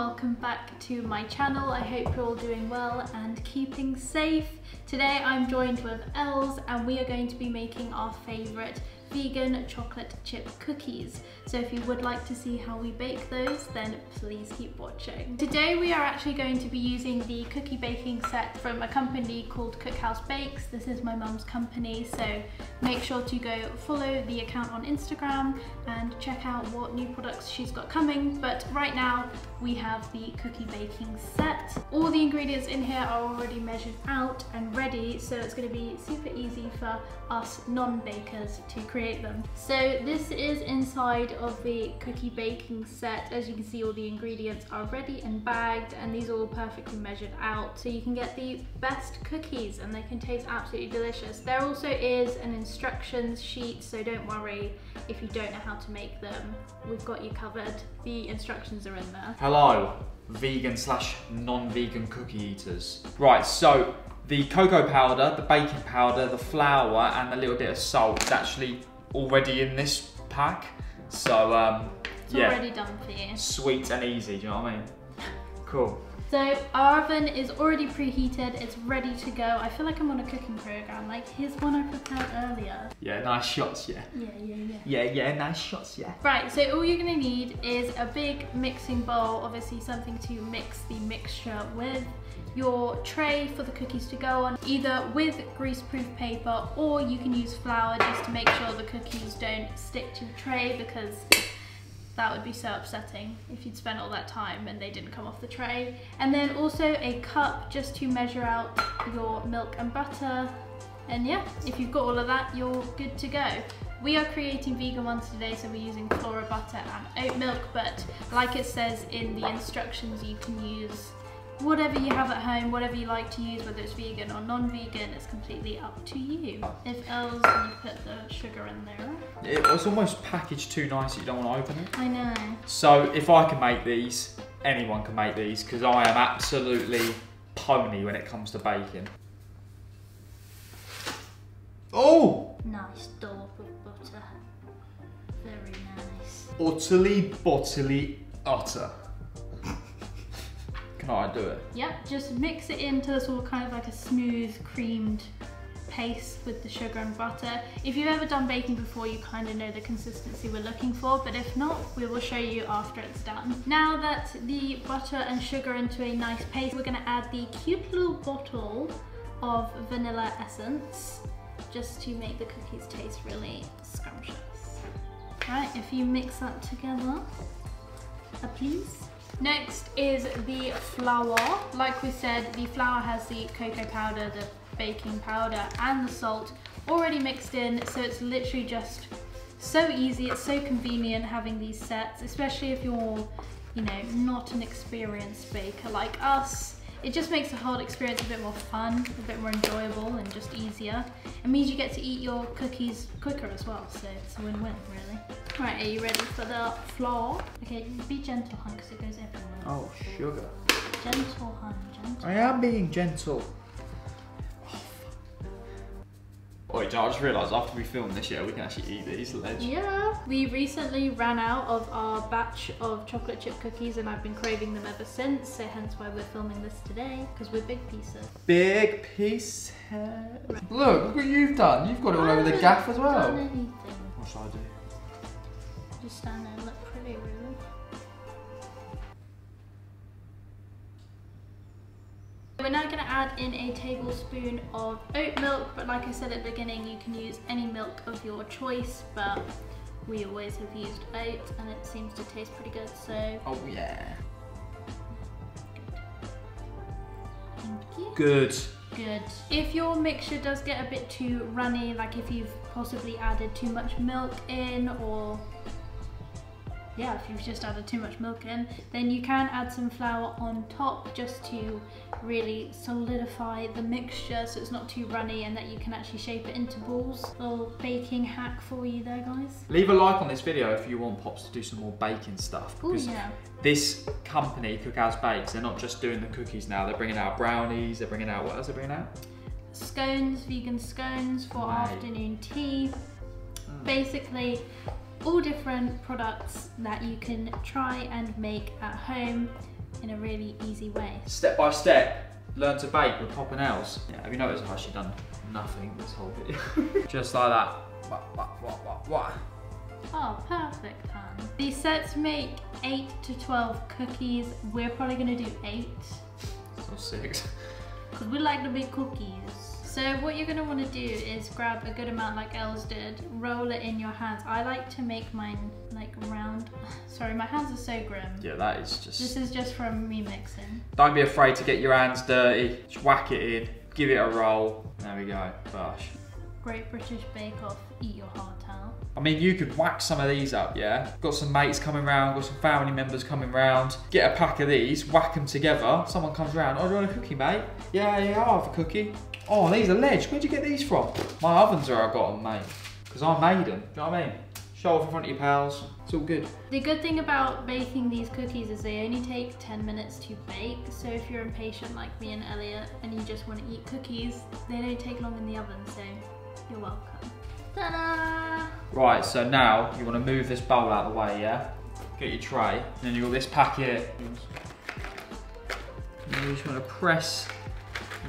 welcome back to my channel. I hope you're all doing well and keeping safe. Today I'm joined with Els and we are going to be making our favourite vegan chocolate chip cookies. So if you would like to see how we bake those, then please keep watching. Today we are actually going to be using the cookie baking set from a company called Cookhouse Bakes. This is my mum's company, so make sure to go follow the account on Instagram and check out what new products she's got coming. But right now we have the cookie baking set. All the ingredients in here are already measured out and ready, so it's gonna be super easy for us non-bakers to create them. So this is inside of the cookie baking set. As you can see, all the ingredients are ready and bagged, and these are all perfectly measured out. So you can get the best cookies and they can taste absolutely delicious. There also is an instructions sheet, so don't worry if you don't know how to make them. We've got you covered. The instructions are in there. Hello, vegan slash non-vegan cookie eaters. Right, so the cocoa powder, the baking powder, the flour, and a little bit of salt is actually already in this pack. So, um, It's yeah, already done for you. sweet and easy, do you know what I mean? Cool. So our oven is already preheated, it's ready to go. I feel like I'm on a cooking program, like here's one I prepared earlier. Yeah, nice shots, yeah. Yeah, yeah, yeah. Yeah, yeah, nice shots, yeah. Right, so all you're gonna need is a big mixing bowl, obviously something to mix the mixture with, your tray for the cookies to go on, either with greaseproof paper or you can use flour just to make sure the cookies don't stick to your tray because that would be so upsetting if you'd spent all that time and they didn't come off the tray. And then also a cup just to measure out your milk and butter. And yeah, if you've got all of that, you're good to go. We are creating vegan ones today, so we're using flora butter and oat milk, but like it says in the instructions, you can use whatever you have at home, whatever you like to use, whether it's vegan or non-vegan, it's completely up to you. If Els you put the sugar in there. It was almost packaged too nice that you don't want to open it. I know. So if I can make these, anyone can make these because I am absolutely pony when it comes to baking. Oh! Nice dollop of butter. Very nice. Utterly, bottily, utter. I do it? Yep, just mix it into sort of kind of like a smooth creamed paste with the sugar and butter. If you've ever done baking before, you kind of know the consistency we're looking for, but if not, we will show you after it's done. Now that the butter and sugar into a nice paste, we're gonna add the cute little bottle of vanilla essence just to make the cookies taste really scrumptious. Right, if you mix that together, uh, please. Next is the flour. Like we said, the flour has the cocoa powder, the baking powder and the salt already mixed in, so it's literally just so easy, it's so convenient having these sets, especially if you're, you know, not an experienced baker like us. It just makes the whole experience a bit more fun, a bit more enjoyable and just easier. It means you get to eat your cookies quicker as well, so it's a win-win really. Right, are you ready for the floor? Okay, be gentle, hun, because it goes everywhere. Oh, sugar. Gentle, hun, gentle. I am being gentle. Oh, I just realised after we film this, year, we can actually eat these ledge. Yeah. We recently ran out of our batch of chocolate chip cookies and I've been craving them ever since, so hence why we're filming this today, because we're big pieces. Big piece. Look, look what you've done. You've got it all over the gaff as well. Done well. anything. What should I do? Just stand there and look pretty, really. We're now going to add in a tablespoon of oat milk, but like I said at the beginning, you can use any milk of your choice, but we always have used oat and it seems to taste pretty good, so Oh, yeah. Good. Good. If your mixture does get a bit too runny, like if you've possibly added too much milk in or yeah, if you've just added too much milk in, then you can add some flour on top just to really solidify the mixture so it's not too runny and that you can actually shape it into balls. Little baking hack for you there, guys. Leave a like on this video if you want Pops to do some more baking stuff. Oh Because yeah. this company, Cookhouse Bakes, they're not just doing the cookies now. They're bringing out brownies. They're bringing out what else? are They're bringing out Scones, vegan scones for Right. afternoon tea. Mm. Basically, all different products that you can try and make at home in a really easy way. Step by step, learn to bake with Pop and Els. Yeah, have you noticed I've actually done nothing this whole video? Just like that. Wah, wah, wah, wah, wah. Oh, perfect, Han. These sets make 8 to 12 cookies. We're probably going to do 8 So six. because we like to make cookies. So what you're going to want to do is grab a good amount like Els did, roll it in your hands. I like to make mine like round. Sorry, my hands are so grim. Yeah, that is just... This is just from me mixing. Don't be afraid to get your hands dirty. Just whack it in. Give it a roll. There we go. Gosh. Great British Bake Off, eat your heart out. I mean, you could whack some of these up, yeah? Got some mates coming round, got some family members coming round. Get a pack of these, whack them together. Someone comes round, oh, do you want a cookie, mate? Yeah, yeah, I'll have a cookie. Oh, these are ledge. Where'd you get these from? My ovens are I got them, mate. Because I made them. Do you know what I mean? Show off in front of your pals. It's all good. The good thing about baking these cookies is they only take 10 minutes to bake. So if you're impatient like me and Elliot and you just want to eat cookies, they don't take long in the oven, so you're welcome. Ta-da! Right, so now you want to move this bowl out of the way, yeah? Get your tray. And then you've got this packet. And you just want to press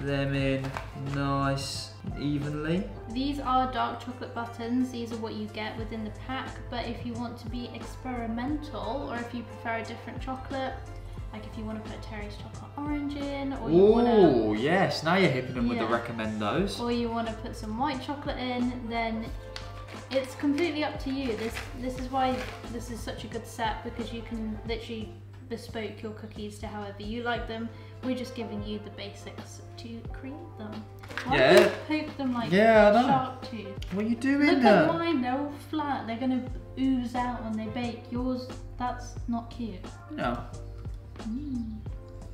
them in nice and evenly. These are dark chocolate buttons. These are what you get within the pack. But if you want to be experimental or if you prefer a different chocolate, like if you want to put a Terry's chocolate orange in or you want to Oh, yes. Now you're hipping them with the Yeah. recommendos. or you want to put some white chocolate in, then it's completely up to you. This this is why this is such a good set because you can literally bespoke your cookies to however you like them. We're just giving you the basics to create them. Why Yeah. poke them like Yeah, I know. shark tooth? What are you doing Look at mine, they're all flat. They're gonna ooze out when they bake. Yours, that's not cute. No. Mm.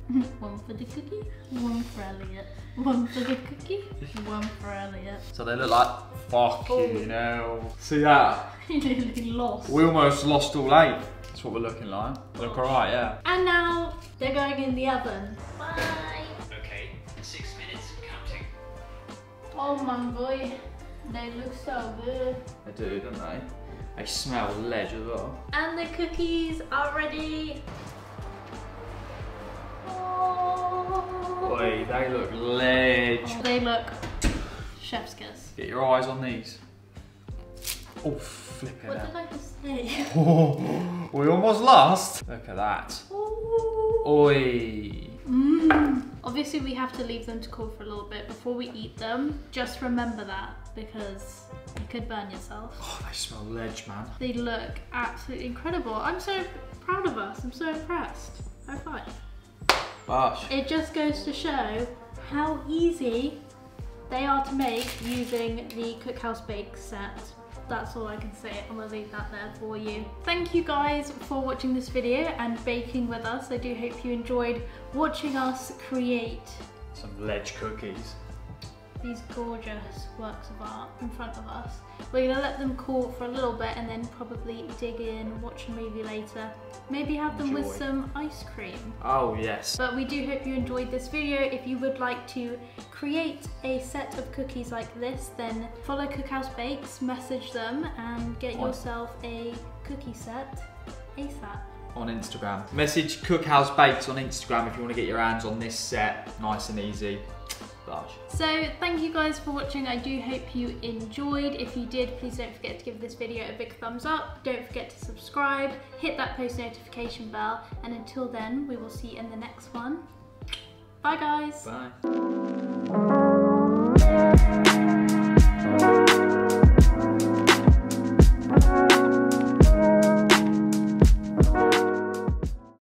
one for the cookie, one for Elliot. One for the cookie, one for Elliot. So they look like fucking hell. See that? He nearly lost. We almost lost all eight. That's what we're looking like. Look alright, yeah. And now they're going in the oven. Bye. Okay, six minutes counting. Oh my boy, they look so good. They do, don't they? They smell ledge as well. And the cookies are ready. They look ledge. They look chef's kiss. Get your eyes on these. Oh, flipping What out. did I just say? Oh, we almost lost. Look at that. Ooh. Oi. Mm. Obviously, we have to leave them to cool for a little bit before we eat them. Just remember that because you could burn yourself. Oh, they smell ledge, man. They look absolutely incredible. I'm so proud of us. I'm so impressed. High five. Gosh. It just goes to show how easy they are to make using the Cookhouse Bake set. That's all I can say. I'm gonna leave that there for you. Thank you guys for watching this video and baking with us. I do hope you enjoyed watching us create Some ledge cookies. These gorgeous works of art in front of us. We're gonna let them cool for a little bit and then probably dig in, watch a movie later. Maybe have them with some ice cream. Oh, yes. But we do hope you enjoyed this video. If you would like to create a set of cookies like this, then follow Cookhouse Bakes, message them and get On- yourself a cookie set ASAP. On Instagram. Message Cookhouse Bakes on Instagram if you want to get your hands on this set. Nice and easy. Gosh. So thank you guys for watching. I do hope you enjoyed. If you did, please don't forget to give this video a big thumbs up. Don't forget to subscribe, hit that post notification bell, and until then, we will see you in the next one. Bye guys. Bye.